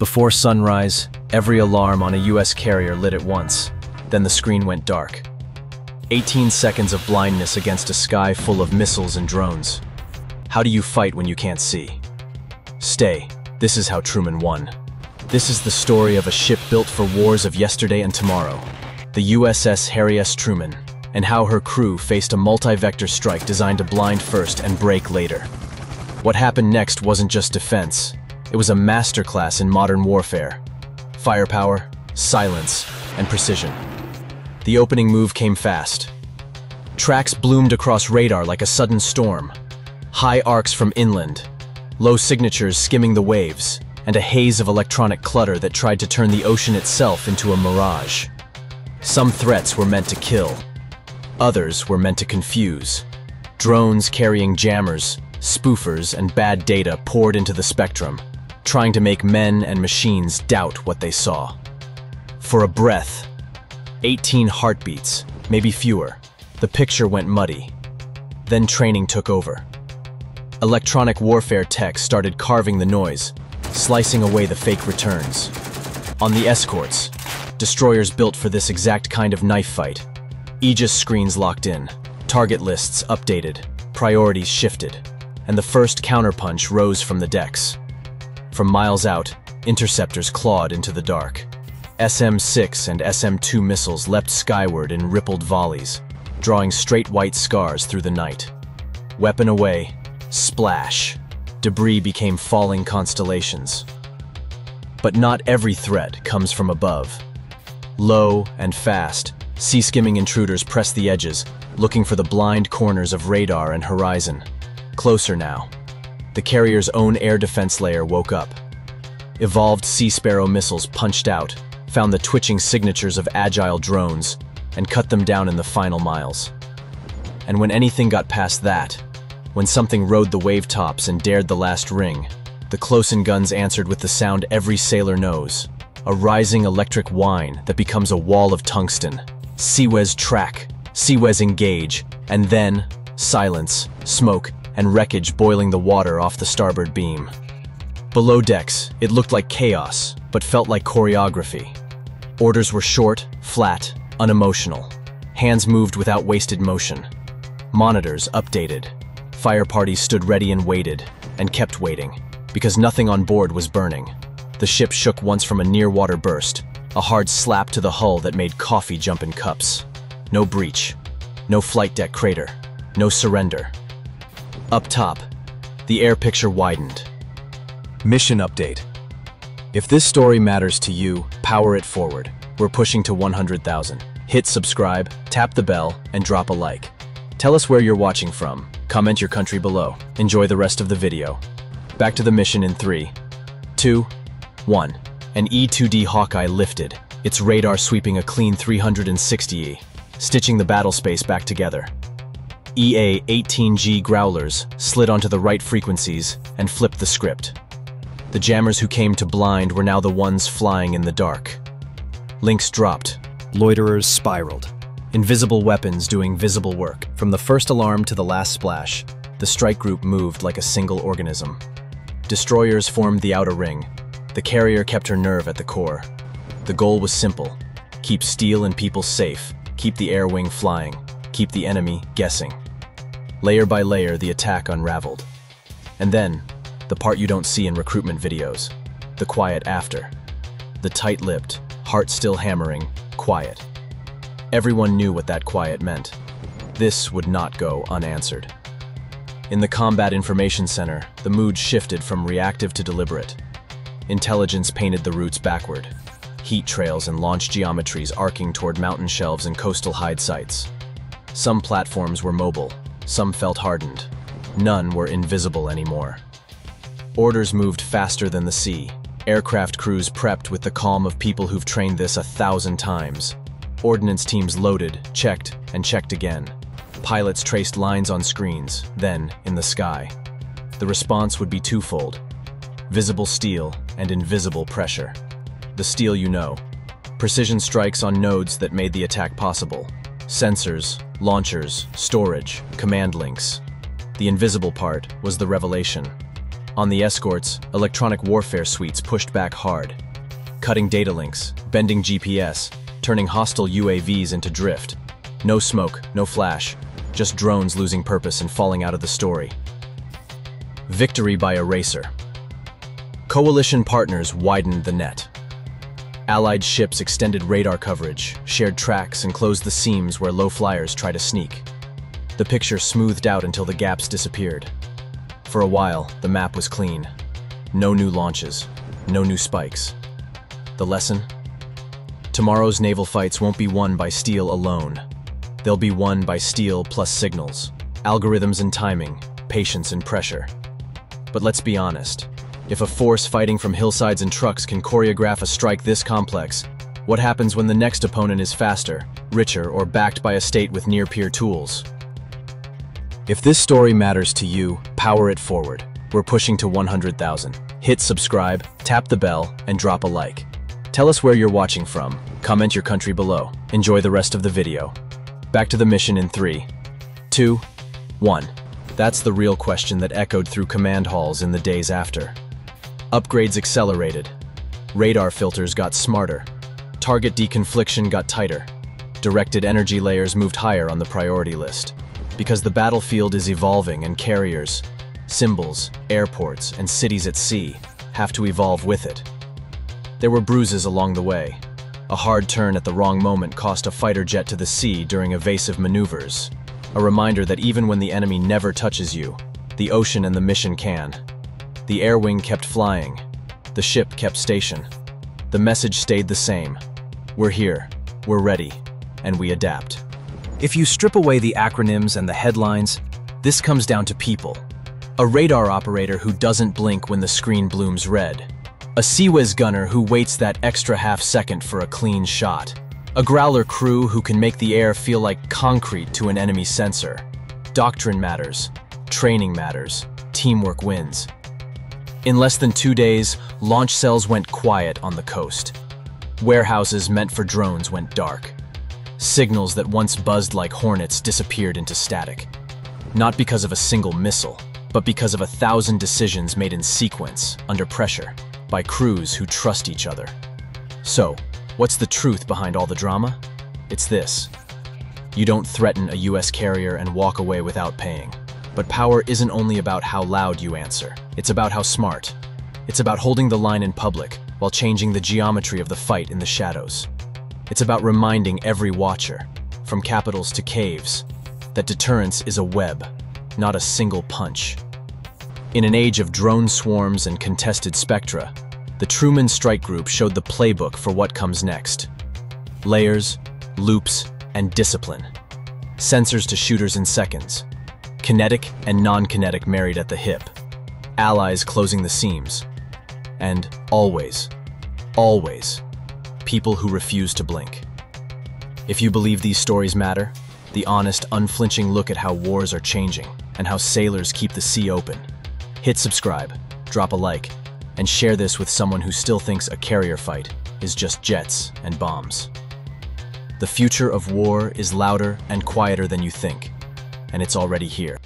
Before sunrise, every alarm on a US carrier lit at once. Then the screen went dark. 18 seconds of blindness against a sky full of missiles and drones. How do you fight when you can't see? Stay. This is how Truman won. This is the story of a ship built for wars of yesterday and tomorrow. The USS Harry S. Truman, and how her crew faced a multi-vector strike designed to blind first and break later. What happened next wasn't just defense. It was a masterclass in modern warfare. Firepower, silence, and precision. The opening move came fast. Tracks bloomed across radar like a sudden storm. High arcs from inland, low signatures skimming the waves, and a haze of electronic clutter that tried to turn the ocean itself into a mirage. Some threats were meant to kill. Others were meant to confuse. Drones carrying jammers, spoofers, and bad data poured into the spectrum, trying to make men and machines doubt what they saw. For a breath, 18 heartbeats, maybe fewer, the picture went muddy. Then training took over. Electronic warfare tech started carving the noise, slicing away the fake returns. On the escorts, destroyers built for this exact kind of knife fight, Aegis screens locked in, target lists updated, priorities shifted, and the first counterpunch rose from the decks. From miles out, interceptors clawed into the dark. SM-6 and SM-2 missiles leapt skyward in rippled volleys, drawing straight white scars through the night. Weapon away, splash. Debris became falling constellations. But not every threat comes from above. Low and fast, sea-skimming intruders press the edges, looking for the blind corners of radar and horizon. Closer now, the carrier's own air defense layer woke up. Evolved Sea Sparrow missiles punched out, found the twitching signatures of agile drones, and cut them down in the final miles. And when anything got past that, when something rode the wave tops and dared the last ring, the close-in guns answered with the sound every sailor knows, a rising electric whine that becomes a wall of tungsten. CIWS track, CIWS engage, and then silence, smoke, and wreckage boiling the water off the starboard beam. Below decks, it looked like chaos, but felt like choreography. Orders were short, flat, unemotional. Hands moved without wasted motion. Monitors updated. Fire parties stood ready and waited, and kept waiting, because nothing on board was burning. The ship shook once from a near-water burst, a hard slap to the hull that made coffee jump in cups. No breach, no flight deck crater, no surrender. Up top, the air picture widened. Mission update. If this story matters to you, power it forward. We're pushing to 100,000. Hit subscribe, tap the bell, and drop a like. Tell us where you're watching from. Comment your country below. Enjoy the rest of the video. Back to the mission in 3, 2, 1. An E-2D Hawkeye lifted, its radar sweeping a clean 360E, stitching the battle space back together. EA-18G Growlers slid onto the right frequencies and flipped the script. The jammers who came to blind were now the ones flying in the dark. Links dropped. Loiterers spiraled. Invisible weapons doing visible work. From the first alarm to the last splash, the strike group moved like a single organism. Destroyers formed the outer ring. The carrier kept her nerve at the core. The goal was simple. Keep steel and people safe. Keep the air wing flying. Keep the enemy guessing. Layer by layer, the attack unraveled. And then, the part you don't see in recruitment videos. The quiet after. The tight-lipped, heart still hammering, quiet. Everyone knew what that quiet meant. This would not go unanswered. In the Combat Information Center, the mood shifted from reactive to deliberate. Intelligence painted the routes backward, heat trails and launch geometries arcing toward mountain shelves and coastal hide sites. Some platforms were mobile, some felt hardened. None were invisible anymore. Orders moved faster than the sea. Aircraft crews prepped with the calm of people who've trained this a thousand times. Ordnance teams loaded, checked, and checked again. Pilots traced lines on screens, then in the sky. The response would be twofold. Visible steel and invisible pressure. The steel you know. Precision strikes on nodes that made the attack possible. Sensors, launchers, storage, command links. The invisible part was the revelation. On the escorts, electronic warfare suites pushed back hard, cutting data links, bending GPS, turning hostile UAVs into drift. No smoke, no flash, just drones losing purpose and falling out of the story. Victory by Eraser. Coalition partners widened the net. Allied ships extended radar coverage, shared tracks, and closed the seams where low flyers try to sneak. The picture smoothed out until the gaps disappeared. For a while, the map was clean. No new launches, no new spikes. The lesson? Tomorrow's naval fights won't be won by steel alone. They'll be won by steel plus signals, algorithms and timing, patience and pressure. But let's be honest. If a force fighting from hillsides and trucks can choreograph a strike this complex, what happens when the next opponent is faster, richer, or backed by a state with near-peer tools? If this story matters to you, power it forward. We're pushing to 100,000. Hit subscribe, tap the bell, and drop a like. Tell us where you're watching from. Comment your country below. Enjoy the rest of the video. Back to the mission in 3, 2, 1. That's the real question that echoed through command halls in the days after. Upgrades accelerated. Radar filters got smarter. Target deconfliction got tighter. Directed energy layers moved higher on the priority list because the battlefield is evolving and carriers, symbols, airports, and cities at sea have to evolve with it. There were bruises along the way. A hard turn at the wrong moment cost a fighter jet to the sea during evasive maneuvers. A reminder that even when the enemy never touches you, the ocean and the mission can. The air wing kept flying. The ship kept station. The message stayed the same. We're here, we're ready, and we adapt. If you strip away the acronyms and the headlines, this comes down to people. A radar operator who doesn't blink when the screen blooms red. A CIWS gunner who waits that extra half second for a clean shot. A Growler crew who can make the air feel like concrete to an enemy sensor. Doctrine matters. Training matters. Teamwork wins. In less than two days, launch cells went quiet on the coast. Warehouses meant for drones went dark. Signals that once buzzed like hornets disappeared into static. Not because of a single missile, but because of a thousand decisions made in sequence, under pressure, by crews who trust each other. So, what's the truth behind all the drama? It's this. You don't threaten a US carrier and walk away without paying. But power isn't only about how loud you answer, it's about how smart. It's about holding the line in public while changing the geometry of the fight in the shadows. It's about reminding every watcher, from capitals to caves, that deterrence is a web, not a single punch. In an age of drone swarms and contested spectra, the Truman Strike Group showed the playbook for what comes next. Layers, loops, and discipline. Sensors to shooters in seconds. Kinetic and non-kinetic married at the hip. Allies closing the seams. And always, always, people who refuse to blink. If you believe these stories matter, the honest, unflinching look at how wars are changing and how sailors keep the sea open, hit subscribe, drop a like, and share this with someone who still thinks a carrier fight is just jets and bombs. The future of war is louder and quieter than you think, and it's already here.